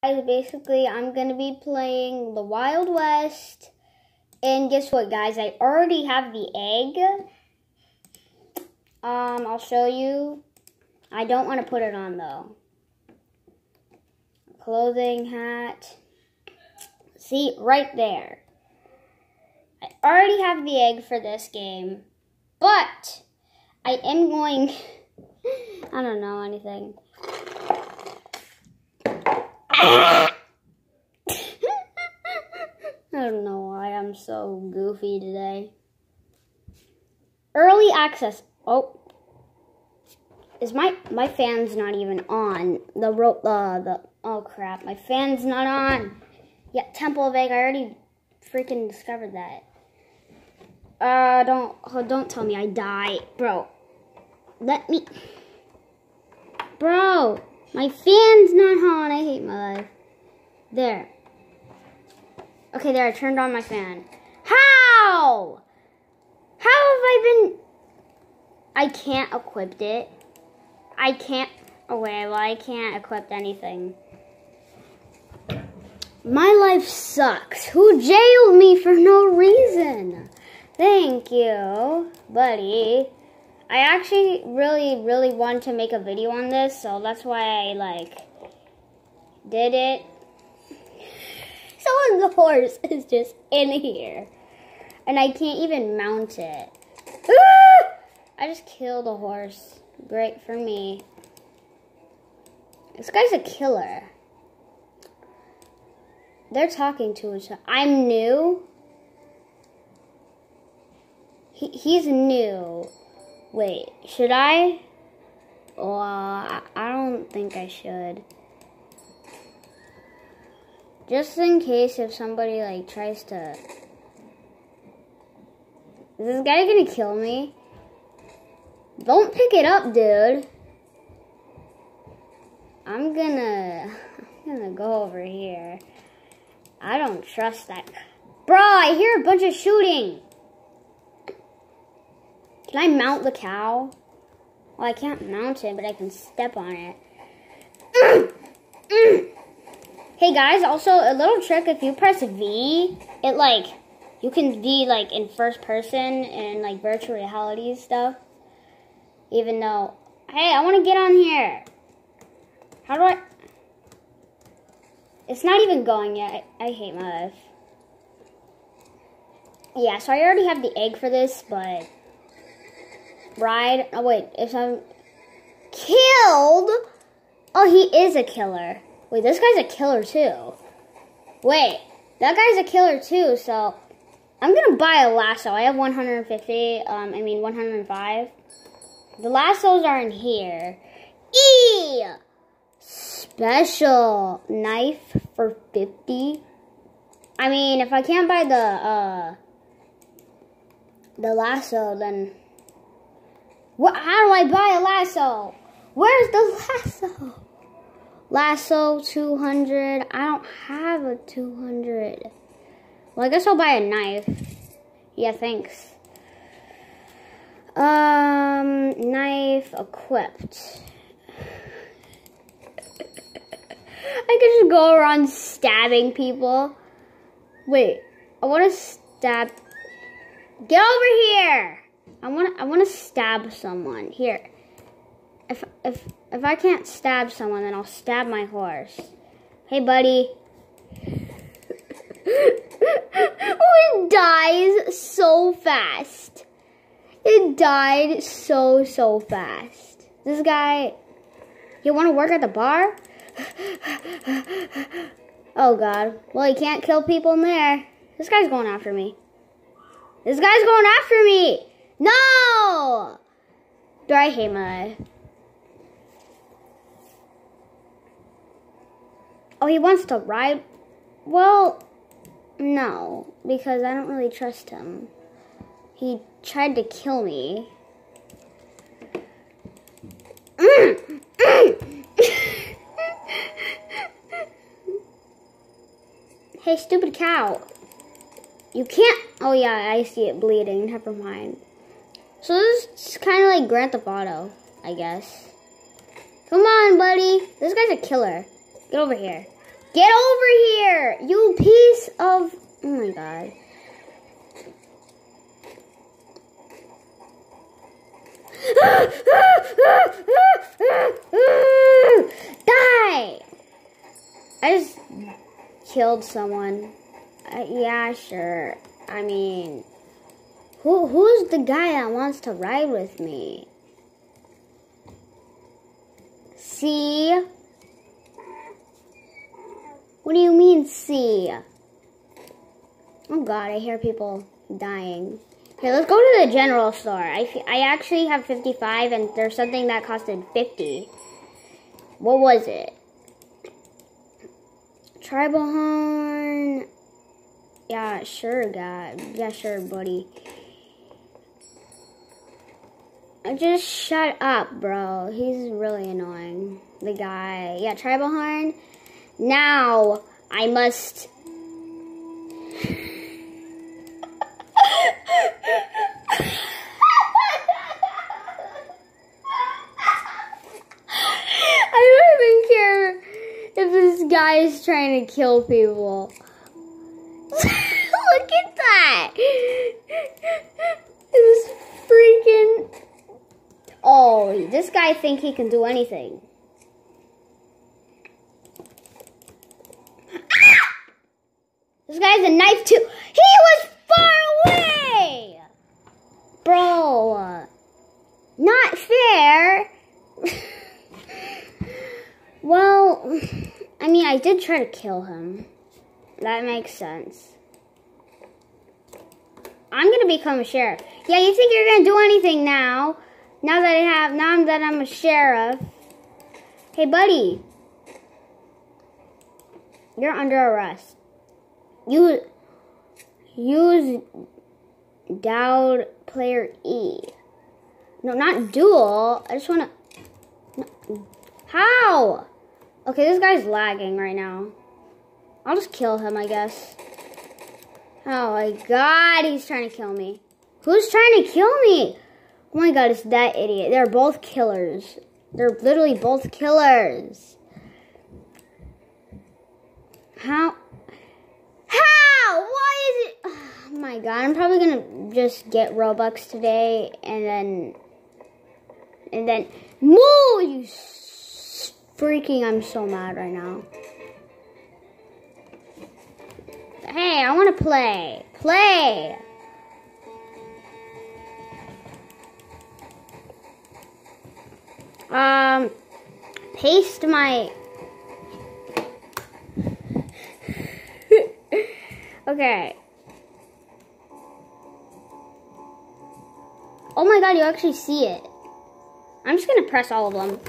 Guys, basically, I'm going to be playing the Wild West. And guess what, guys? I already have the egg. Um, I'll show you. I don't want to put it on, though. Clothing, hat. See, right there. I already have the egg for this game. But, I am going... I don't know anything. I don't know why I'm so goofy today. Early access. Oh, is my my fan's not even on? The rope. Uh, the oh crap, my fan's not on. Yeah, Temple of Egg. I already freaking discovered that. Uh, don't oh, don't tell me I die, bro. Let me, bro. My fan's not on. I hate my life. There. Okay, there. I turned on my fan. How? How have I been... I can't equip it. I can't... Oh, wait. Well, I can't equip anything. My life sucks. Who jailed me for no reason? Thank you, buddy. I actually really, really wanted to make a video on this, so that's why I, like, did it. Someone's horse is just in here. And I can't even mount it. Ah! I just killed a horse. Great for me. This guy's a killer. They're talking to each other. I'm new. He, he's new. Wait, should I? Well, I don't think I should. Just in case if somebody like tries to... Is this guy gonna kill me? Don't pick it up, dude. I'm gonna... I'm gonna go over here. I don't trust that. Bro, I hear a bunch of shooting. Can I mount the cow? Well, I can't mount it, but I can step on it. hey guys, also a little trick, if you press V, it like, you can be like in first person and like virtual reality stuff. Even though, hey, I want to get on here. How do I? It's not even going yet. I, I hate my life. Yeah, so I already have the egg for this, but Ride. Oh, wait. If I'm killed. Oh, he is a killer. Wait, this guy's a killer too. Wait, that guy's a killer too, so I'm gonna buy a lasso. I have 150, um, I mean 105. The lassos are in here. E! Special knife for 50. I mean, if I can't buy the, uh, the lasso, then what, how do I buy a lasso? Where's the lasso? Lasso 200. I don't have a 200. Well, I guess I'll buy a knife. Yeah, thanks. Um, knife equipped. I could just go around stabbing people. Wait, I want to stab. Get over here! I want I want to stab someone. Here. If if if I can't stab someone, then I'll stab my horse. Hey, buddy. oh, it dies so fast. It died so so fast. This guy, you want to work at the bar? oh God. Well, he can't kill people in there. This guy's going after me. This guy's going after me. No! Do I hate? Oh, he wants to ride? Well, no, because I don't really trust him. He tried to kill me. hey, stupid cow. You can't. Oh, yeah, I see it bleeding. Never mind. So this is kind of like Grand Theft Auto, I guess. Come on, buddy. This guy's a killer. Get over here. Get over here, you piece of. Oh my god. Die! I just killed someone. Uh, yeah, sure. I mean, who who's the guy that wants to ride with me? See? What do you mean, see? Oh god, I hear people dying. Okay, let's go to the general store. I, I actually have 55 and there's something that costed 50. What was it? Tribal horn. Yeah, sure, God. Yeah, sure, buddy. Just shut up, bro. He's really annoying. The guy. Yeah, tribal horn. Now, I must I don't even care if this guy is trying to kill people. Look at that. This freaking... Oh, this guy think he can do anything. Ah! This guy's a knife too. He was far away! Bro. Not fair. well... I mean, I did try to kill him. That makes sense. I'm gonna become a sheriff. Yeah, you think you're gonna do anything now? Now that I have, now that I'm a sheriff. Hey, buddy. You're under arrest. You use Dowd player E. No, not duel. I just wanna. How? Okay, this guy's lagging right now. I'll just kill him, I guess. Oh my god, he's trying to kill me. Who's trying to kill me? Oh my god, it's that idiot. They're both killers. They're literally both killers. How? How? Why is it? Oh my god, I'm probably gonna just get Robux today and then. And then. Moo, you freaking, I'm so mad right now. Hey, I want to play. Play! Um, paste my... okay. Oh my god, you actually see it. I'm just gonna press all of them.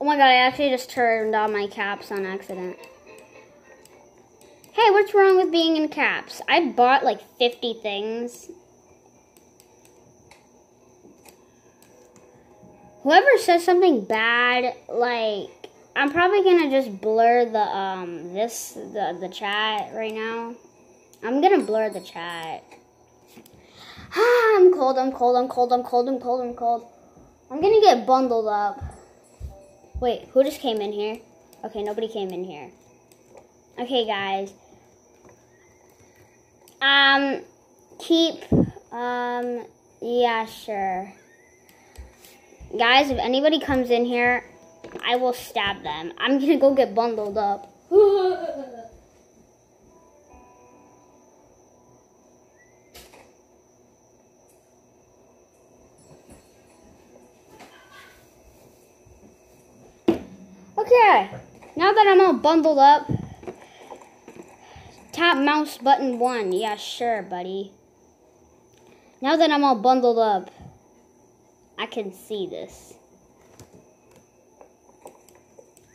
Oh my god, I actually just turned on my caps on accident. Hey, what's wrong with being in caps? I bought like 50 things. Whoever says something bad, like, I'm probably gonna just blur the, um, this, the, the chat right now. I'm gonna blur the chat. I'm cold, I'm cold, I'm cold, I'm cold, I'm cold, I'm cold. I'm gonna get bundled up. Wait, who just came in here? Okay, nobody came in here. Okay, guys. Um, keep, um, yeah, sure. Guys, if anybody comes in here, I will stab them. I'm gonna go get bundled up. Okay, now that I'm all bundled up, tap mouse button one. Yeah, sure, buddy. Now that I'm all bundled up, I can see this.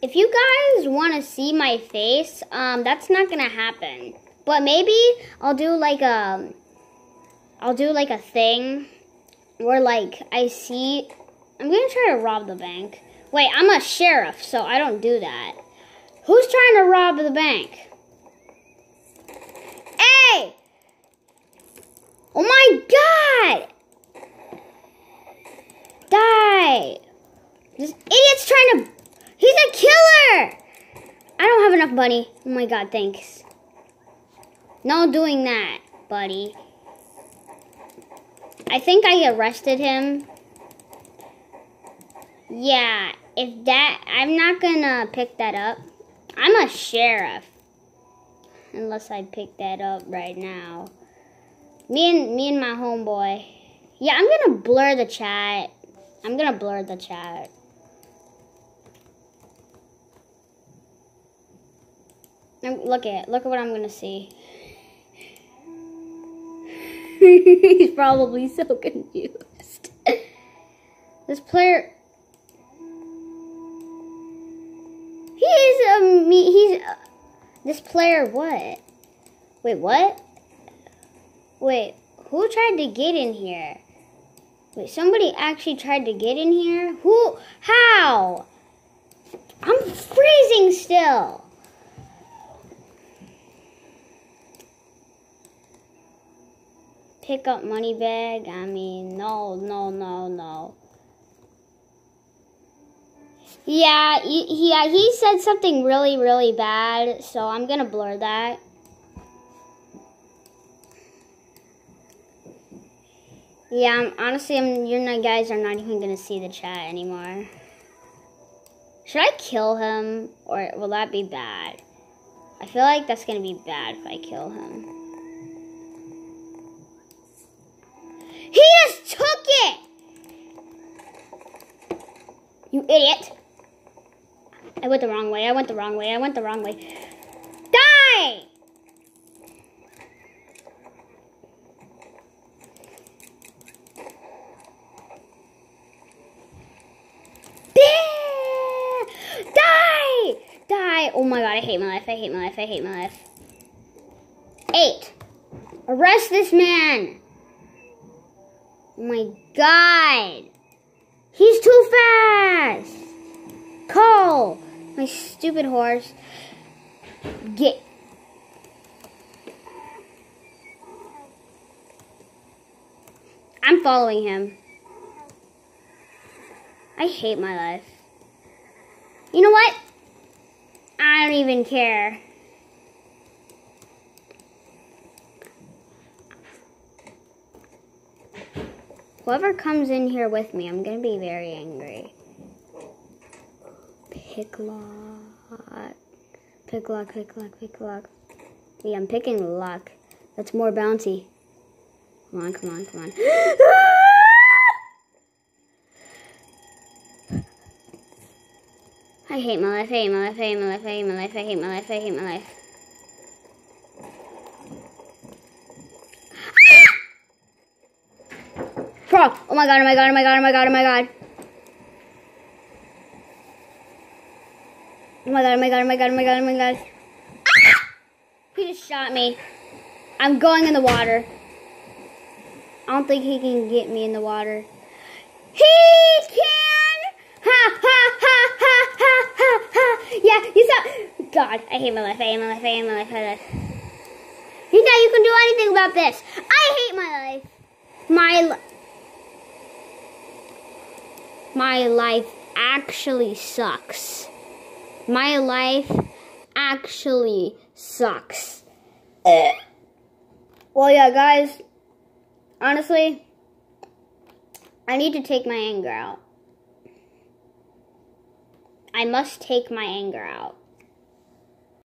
If you guys want to see my face, um, that's not gonna happen. But maybe I'll do like a, I'll do like a thing where like I see, I'm gonna try to rob the bank. Wait, I'm a sheriff, so I don't do that. Who's trying to rob the bank? Hey! Oh my god! Die! This idiot's trying to He's a killer! I don't have enough money. Oh my god, thanks. No doing that, buddy. I think I arrested him. Yeah, if that, I'm not gonna pick that up. I'm a sheriff. Unless I pick that up right now. Me and me and my homeboy. Yeah, I'm gonna blur the chat. I'm gonna blur the chat. Look at look at what I'm gonna see. He's probably so confused. this player. He's um he's uh, this player what? Wait, what? Wait, who tried to get in here? Wait, somebody actually tried to get in here? Who? How? I'm freezing still. Pick up money bag. I mean, no, no, no, no. Yeah, he, yeah, he said something really, really bad, so I'm gonna blur that. Yeah, I'm, honestly, I'm, you guys are not even gonna see the chat anymore. Should I kill him, or will that be bad? I feel like that's gonna be bad if I kill him. He just took it! You idiot! I went the wrong way. I went the wrong way. I went the wrong way. Die! Die! Oh my god, I hate my life. I hate my life. I hate my life. Eight. Arrest this man! Oh my god! He's too fast! Cole! My stupid horse. Get. I'm following him. I hate my life. You know what? I don't even care. Whoever comes in here with me, I'm going to be very angry. Pick lock. Pick lock, pick lock, pick lock. Yeah, I'm picking lock. That's more bounty. Come on, come on, come on. Ah! I hate my life, I hate my life, I hate my life, I hate my life, I hate my life, I hate my life. Bro, oh my god, oh my god, oh my god, oh my god, oh my god. Oh my god, oh my god, oh my god, oh my god, oh my god. Ah! He just shot me. I'm going in the water. I don't think he can get me in the water. He can! Yeah, you saw. God, I hate my life, I hate my life, I hate my life, life. You thought you can do anything about this. I hate my life. My My life actually sucks my life actually sucks. well, yeah, guys, honestly, I need to take my anger out. I must take my anger out.